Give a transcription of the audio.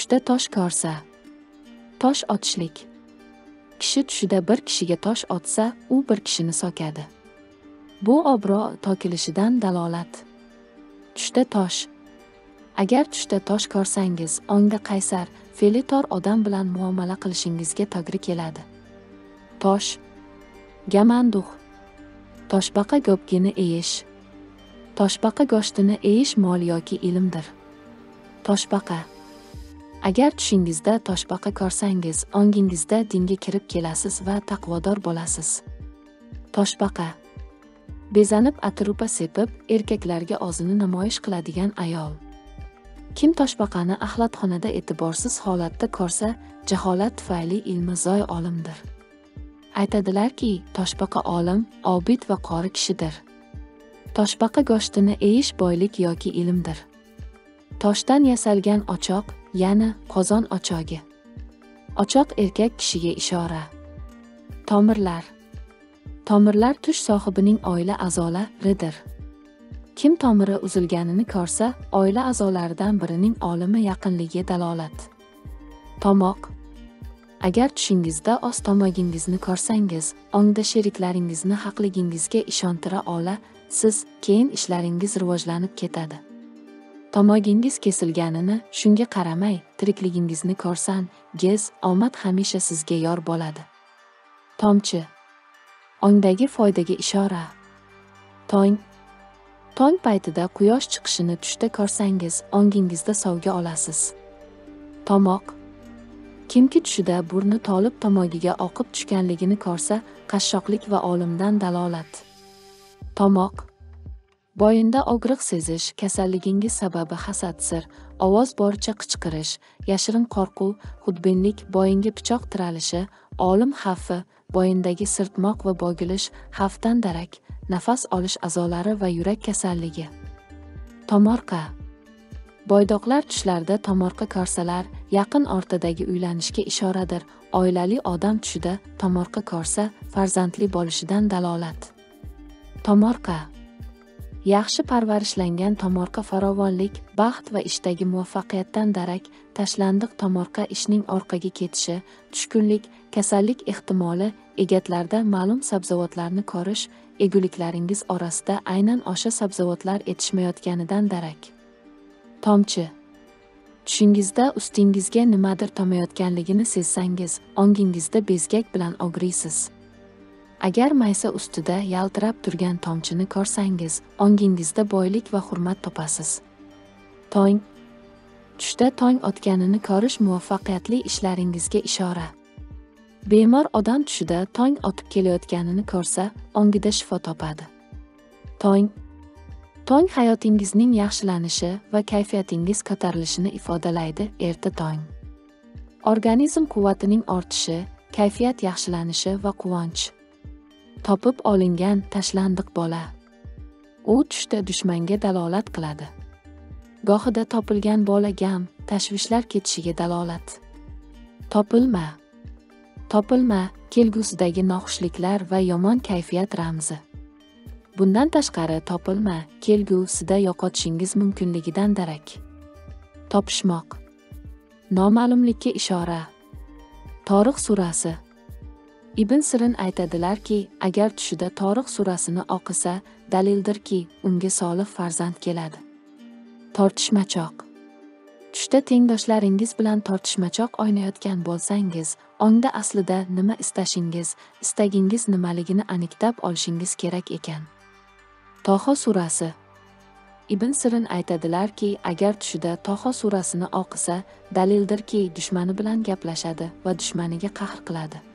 tushda tosh korsa tosh otishlik. Kishi tushida bir kishiga tosh otsa u bir kishini sokadi. Bu obro tokilishidan dalolat. Tushda tosh. Agar tushda tosh korsangiz ongda qaysar fe'li tor odam bilan muomala qilishingizga to'g'ri keladi. Tosh. Gamanduh. Toshbaqa gopgini eyish. Toshbaqa go'shtini eyish mol yoki ilmdir. Toshbaqa. Agar tushingizda toshbaqa ko'rsangiz ongingizda dinga kirib kelasiz va taqvodor bo'lasiz. Toshbaqa. Bezanib atrupa sepib erkaklarga o'zini namoyish qiladigan ayol. Kim toshbaqani axlatxonada e'tiborsiz holatda ko'rsa jaholat tufayli ilmi zoy olimdir. Aytadilarki toshbaqa olim obid va qori kishidir. Toshbaqa go'shtini eyish boylik yoki ilmdir. Toshdan yasalgan ochoq ya'ni qozon ochog'i. Ochoq erkak kishiga ishora. Tomirlar. Tomirlar tush sohibining oila a'zolaridir kim tomiri uzilganini ko'rsa oila a'zolaridan birining olimi yaqinligiga dalolat. Tomoq. Agar tushingizda oz tomogingizni ko'rsangiz ongda sheriklaringizni haqligingizga ishontira ola siz keyin ishlaringiz rivojlanib ketadi. Tomogingiz kesilganini shunga qaramay tirikligingizni ko'rsan gez omad hamisha sizga yor bo'ladi. Tomchi. Ongdagi foydaga ishora. Tong. Tong paytida quyosh chiqishini tushda ko'rsangiz ongingizda sovga olasiz. Tomoq. Kimki tushida burni tolib tomogiga oqib tushganligini ko'rsa qashshoqlik va olimdan dalolat. Tomoq. Bo'yinda og'riq sezish kasalligingiz sababi hasadsir ovoz boricha qichqirish yashirin qo'rquv xudbinlik bo'yinga pichoq tiralishi olim xavfi bo'yindagi sirtmoq va bo'gilish xavfdan darak nafas olish a'zolari va yurak kasalligi. Tomorqa. Boydoqlar tushlarida tomorqa ko'rsalar yaqin o'rtadagi uylanishga ishoradir. Oilali odam tushida tomorqa ko'rsa farzandli bo'lishidan dalolat. Tomorqa. Yaxshi parvarishlangan tomorqa farovonlik baxt va ishdagi muvaffaqiyatdan darak tashlandiq tomorqa ishning orqaga ketishi tushkunlik kasallik ehtimoli egatlarda ma'lum sabzavotlarni ko'rish eguliklaringiz orasida aynan o'sha sabzavotlar yetishmayotganidan darak. Tomchi. Tushingizda ustingizga nimadir tomayotganligini sezsangiz ongingizda bezgak bilan og'riysiz. Agar maysa ustida yaltirab turgan tomchini ko'rsangiz ongingizda boylik va hurmat topasiz. Tong. Tushda tong otganini ko'rish muvaffaqiyatli ishlaringizga ishora. Bemor odam tushida tong otib kelayotganini ko'rsa ongida shifo topadi. Tong. Tong hayotingizning yaxshilanishi va kayfiyatingiz ko'tarilishini ifodalaydi erta tong. Organizm quvvatining ortishi kayfiyat yaxshilanishi va quvonch. Topib olingan tashlandiq bola. U tushda dushmanga dalolat qiladi. Gohida topilgan bola gam tashvishlar ketishiga dalolat. Topilma. Topilma kelgusidagi noxushliklar va yomon kayfiyat ramzi. Bundan tashqari topilma kelgusida yo'qotishingiz mumkinligidan darak. Topishmoq. Noma'lumlikka ishora. Torix surasi. Ibn sirin aytadilarki agar tushida toriq surasini o'qisa dalildirki unga solih farzand keladi. Tortishmachoq. Tushda tengdoshlaringiz bilan tortishmachoq o'ynayotgan bo'lsangiz ongda aslida nima istashingiz istagingiz nimaligini aniqlab olishingiz kerak ekan. Toho surasi. Ibn sirin aytadilarki agar tushida toho surasini o'qisa dalildirki dushmani bilan gaplashadi va dushmaniga qahr qiladi.